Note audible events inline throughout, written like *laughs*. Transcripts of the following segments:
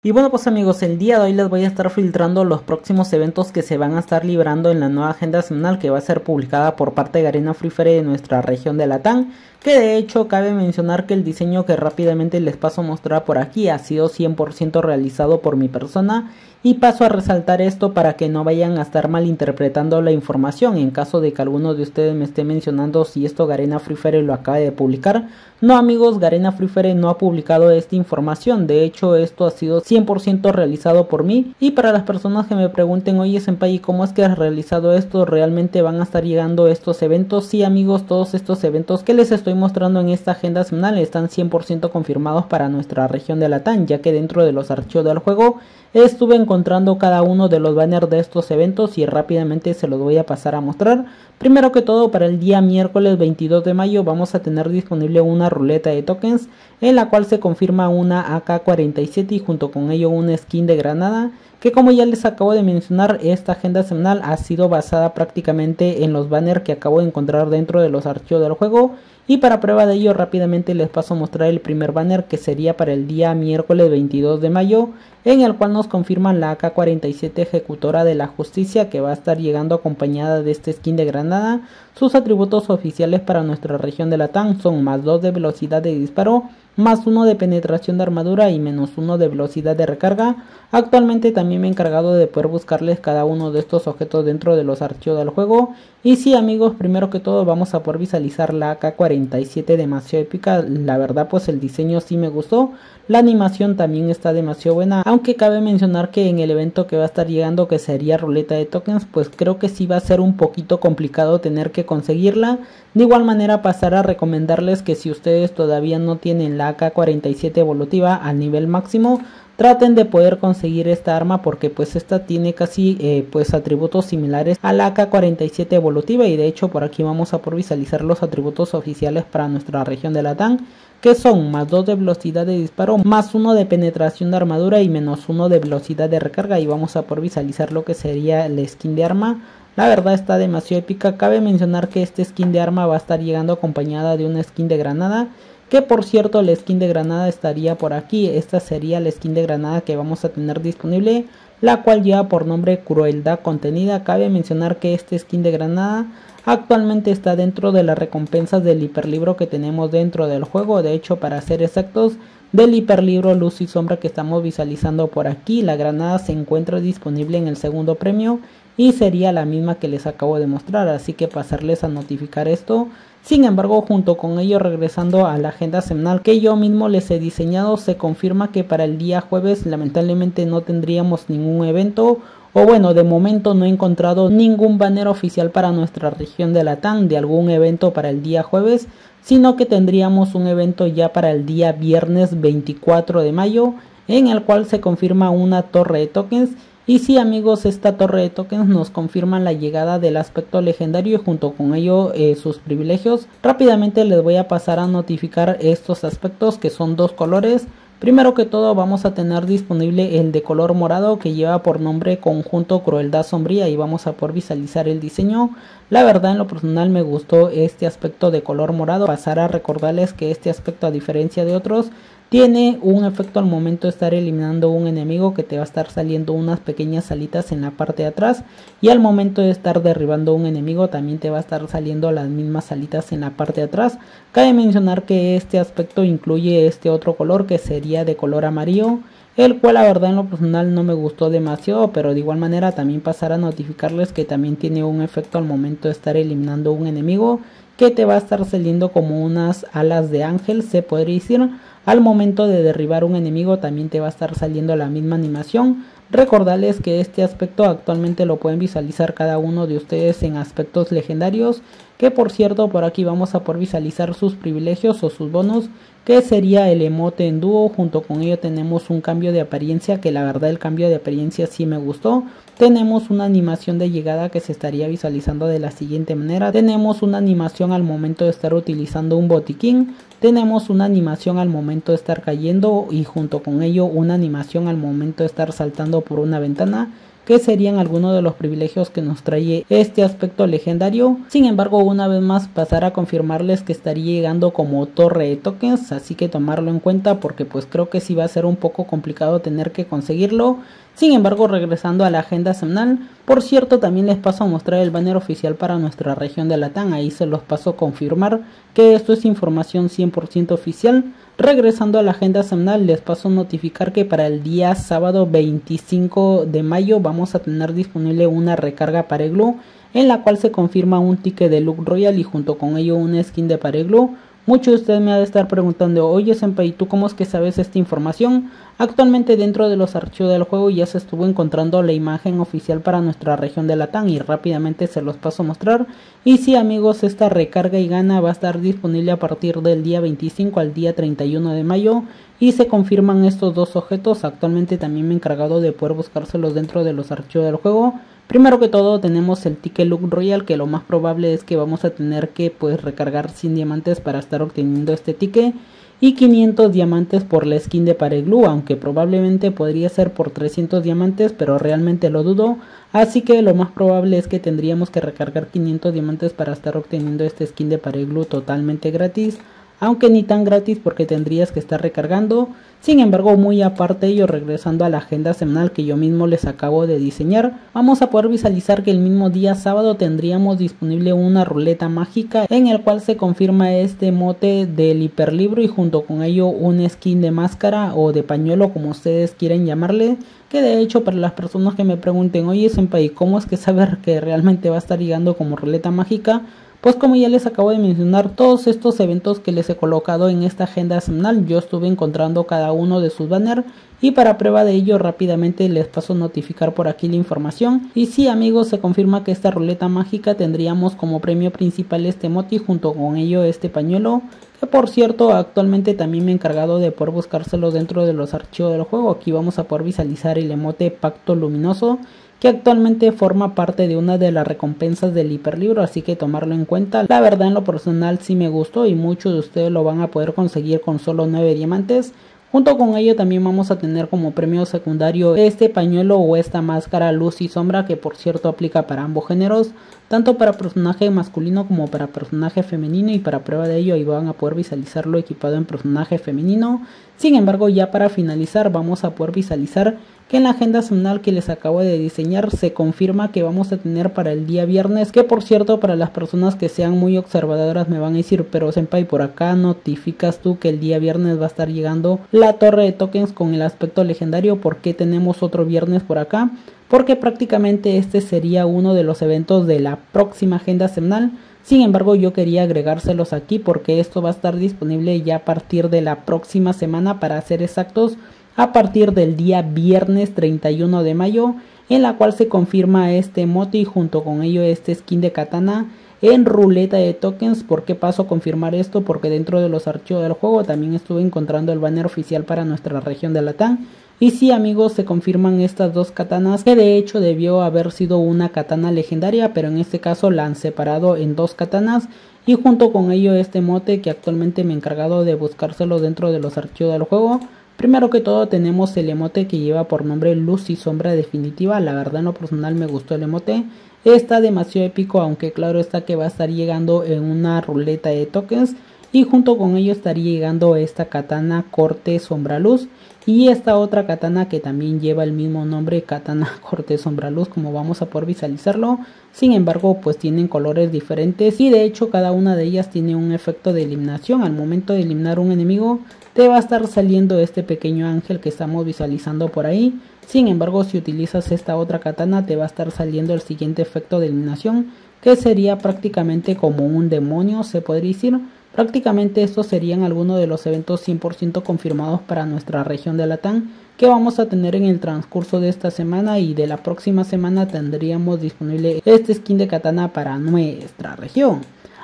Y bueno pues amigos, el día de hoy les voy a estar filtrando los próximos eventos que se van a estar librando en la nueva agenda semanal que va a ser publicada por parte de Garena Free Fire de nuestra región de Latam. Que de hecho cabe mencionar que el diseño que rápidamente les paso a mostrar por aquí ha sido 100% realizado por mi persona y paso a resaltar esto para que no vayan a estar malinterpretando la información en caso de que alguno de ustedes me esté mencionando si esto Garena Free Fire lo acaba de publicar. No amigos, Garena Free Fire no ha publicado esta información, de hecho esto ha sido 100% realizado por mí y para las personas que me pregunten oye Senpai ¿cómo es que has realizado esto? ¿Realmente van a estar llegando estos eventos? Sí amigos, todos estos eventos que les estoy mostrando en esta agenda semanal están 100% confirmados para nuestra región de Latam ya que dentro de los archivos del juego Estuve encontrando cada uno de los banners de estos eventos y rápidamente se los voy a pasar a mostrar. Primero que todo para el día miércoles 22 de mayo vamos a tener disponible una ruleta de tokens en la cual se confirma una AK-47 y junto con ello una skin de granada que como ya les acabo de mencionar esta agenda semanal ha sido basada prácticamente en los banners que acabo de encontrar dentro de los archivos del juego y para prueba de ello rápidamente les paso a mostrar el primer banner que sería para el día miércoles 22 de mayo en el cual nos confirman la AK-47 ejecutora de la justicia que va a estar llegando acompañada de este skin de granada. Sus atributos oficiales para nuestra región de Latam son más 2 de velocidad de disparo, más 1 de penetración de armadura y menos 1 de velocidad de recarga. Actualmente también me he encargado de poder buscarles cada uno de estos objetos dentro de los archivos del juego. Y sí amigos, primero que todo vamos a poder visualizar la AK-47 demasiado épica. La verdad pues el diseño sí me gustó. La animación también está demasiado buena, aunque cabe mencionar que en el evento que va a estar llegando que sería ruleta de tokens, pues creo que sí va a ser un poquito complicado tener que conseguirla. De igual manera pasar a recomendarles que si ustedes todavía no tienen la AK-47 evolutiva al nivel máximo, traten de poder conseguir esta arma porque pues esta tiene casi eh, pues atributos similares a la AK-47 evolutiva y de hecho por aquí vamos a visualizar los atributos oficiales para nuestra región de la TAN que son más 2 de velocidad de disparo, más 1 de penetración de armadura y menos 1 de velocidad de recarga y vamos a por visualizar lo que sería el skin de arma. La verdad está demasiado épica, cabe mencionar que este skin de arma va a estar llegando acompañada de una skin de granada que por cierto la skin de granada estaría por aquí, esta sería la skin de granada que vamos a tener disponible la cual lleva por nombre crueldad contenida, cabe mencionar que este skin de granada Actualmente está dentro de las recompensas del hiperlibro que tenemos dentro del juego. De hecho, para ser exactos, del hiperlibro Luz y Sombra que estamos visualizando por aquí, la granada se encuentra disponible en el segundo premio y sería la misma que les acabo de mostrar. Así que pasarles a notificar esto. Sin embargo, junto con ello, regresando a la agenda semanal que yo mismo les he diseñado, se confirma que para el día jueves lamentablemente no tendríamos ningún evento o bueno, de momento no he encontrado ningún banner oficial para nuestra región de Latam de algún evento para el día jueves, sino que tendríamos un evento ya para el día viernes 24 de mayo, en el cual se confirma una torre de tokens. Y sí amigos, esta torre de tokens nos confirma la llegada del aspecto legendario y junto con ello eh, sus privilegios. Rápidamente les voy a pasar a notificar estos aspectos que son dos colores. Primero que todo vamos a tener disponible el de color morado que lleva por nombre conjunto crueldad sombría y vamos a poder visualizar el diseño. La verdad en lo personal me gustó este aspecto de color morado. Pasar a recordarles que este aspecto a diferencia de otros tiene un efecto al momento de estar eliminando un enemigo que te va a estar saliendo unas pequeñas alitas en la parte de atrás y al momento de estar derribando un enemigo también te va a estar saliendo las mismas alitas en la parte de atrás. Cabe mencionar que este aspecto incluye este otro color que sería de color amarillo el cual la verdad en lo personal no me gustó demasiado, pero de igual manera también pasar a notificarles que también tiene un efecto al momento de estar eliminando un enemigo que te va a estar saliendo como unas alas de ángel, se podría decir. Al momento de derribar un enemigo también te va a estar saliendo la misma animación. Recordarles que este aspecto actualmente lo pueden visualizar cada uno de ustedes en aspectos legendarios, que por cierto por aquí vamos a poder visualizar sus privilegios o sus bonos que sería el emote en dúo. Junto con ello tenemos un cambio de apariencia que la verdad el cambio de apariencia sí me gustó. Tenemos una animación de llegada que se estaría visualizando de la siguiente manera. Tenemos una animación al momento de estar utilizando un botiquín. Tenemos una animación al momento de estar cayendo y junto con ello una animación al momento de estar saltando por una ventana que serían algunos de los privilegios que nos trae este aspecto legendario. Sin embargo, una vez más pasar a confirmarles que estaría llegando como torre de tokens, así que tomarlo en cuenta porque pues creo que sí va a ser un poco complicado tener que conseguirlo. Sin embargo, regresando a la agenda semanal, por cierto, también les paso a mostrar el banner oficial para nuestra región de Latam, ahí se los paso a confirmar que esto es información 100% oficial. Regresando a la agenda semanal, les paso a notificar que para el día sábado 25 de mayo vamos a tener disponible una recarga para Glue en la cual se confirma un ticket de Look Royal y junto con ello una skin de Pareglu. Muchos de ustedes me han de estar preguntando, oye Senpai, ¿tú cómo es que sabes esta información? Actualmente dentro de los archivos del juego ya se estuvo encontrando la imagen oficial para nuestra región de Latam y rápidamente se los paso a mostrar. Y sí amigos, esta recarga y gana va a estar disponible a partir del día 25 al día 31 de mayo y se confirman estos dos objetos. Actualmente también me he encargado de poder buscárselos dentro de los archivos del juego. Primero que todo tenemos el ticket Look Royal que lo más probable es que vamos a tener que pues recargar 100 diamantes para estar obteniendo este ticket y 500 diamantes por la skin de Pareglu, aunque probablemente podría ser por 300 diamantes, pero realmente lo dudo. Así que lo más probable es que tendríamos que recargar 500 diamantes para estar obteniendo este skin de Pareglu totalmente gratis aunque ni tan gratis porque tendrías que estar recargando. Sin embargo, muy aparte ello, regresando a la agenda semanal que yo mismo les acabo de diseñar, vamos a poder visualizar que el mismo día sábado tendríamos disponible una ruleta mágica en el cual se confirma este mote del hiperlibro y junto con ello un skin de máscara o de pañuelo como ustedes quieren llamarle que de hecho para las personas que me pregunten oye senpai cómo es que saber *laughs* que realmente va a estar llegando como ruleta mágica pues como ya les acabo de mencionar, todos estos eventos que les he colocado en esta agenda semanal, yo estuve encontrando cada uno de sus banners y para prueba de ello rápidamente les paso a notificar por aquí la información. Y sí amigos, se confirma que esta ruleta mágica tendríamos como premio principal este moti junto con ello este pañuelo. Que por cierto actualmente también me he encargado de poder buscárselo dentro de los archivos del juego. Aquí vamos a poder visualizar el emote pacto luminoso que actualmente forma parte de una de las recompensas del hiperlibro, así que tomarlo en cuenta. La verdad en lo personal sí me gustó y muchos de ustedes lo van a poder conseguir con solo 9 diamantes. Junto con ello también vamos a tener como premio secundario este pañuelo o esta máscara luz y sombra que por cierto aplica para ambos géneros, tanto para personaje masculino como para personaje femenino y para prueba de ello ahí van a poder visualizarlo equipado en personaje femenino. Sin embargo ya para finalizar vamos a poder visualizar que en la agenda semanal que les acabo de diseñar se confirma que vamos a tener para el día viernes, que por cierto para las personas que sean muy observadoras me van a decir, pero senpai por acá notificas tú que el día viernes va a estar llegando la torre de tokens con el aspecto legendario, ¿por qué tenemos otro viernes por acá? Porque prácticamente este sería uno de los eventos de la próxima agenda semanal. Sin embargo, yo quería agregárselos aquí porque esto va a estar disponible ya a partir de la próxima semana para ser exactos a partir del día viernes 31 de mayo en la cual se confirma este emote y junto con ello este skin de katana en ruleta de tokens. ¿Por qué paso a confirmar esto? Porque dentro de los archivos del juego también estuve encontrando el banner oficial para nuestra región de Latam. Y sí amigos, se confirman estas dos katanas que de hecho debió haber sido una katana legendaria, pero en este caso la han separado en dos katanas y junto con ello este mote que actualmente me he encargado de buscárselo dentro de los archivos del juego Primero que todo tenemos el emote que lleva por nombre Luz y Sombra Definitiva. La verdad en lo personal me gustó el emote. Está demasiado épico, aunque claro está que va a estar llegando en una ruleta de tokens. Y junto con ello estaría llegando esta katana corte sombra luz. Y esta otra katana que también lleva el mismo nombre, katana *laughs* corte sombra luz, como vamos a poder visualizarlo. Sin embargo, pues tienen colores diferentes y de hecho cada una de ellas tiene un efecto de eliminación. Al momento de eliminar un enemigo, te va a estar saliendo este pequeño ángel que estamos visualizando por ahí. Sin embargo, si utilizas esta otra katana, te va a estar saliendo el siguiente efecto de eliminación, que sería prácticamente como un demonio, se podría decir. Prácticamente estos serían algunos de los eventos 100% confirmados para nuestra región de Latam que vamos a tener en el transcurso de esta semana y de la próxima semana tendríamos disponible este skin de katana para nuestra región.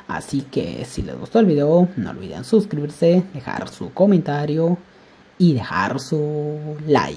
Así que si les gustó el video, no olviden suscribirse, dejar su comentario y dejar su like.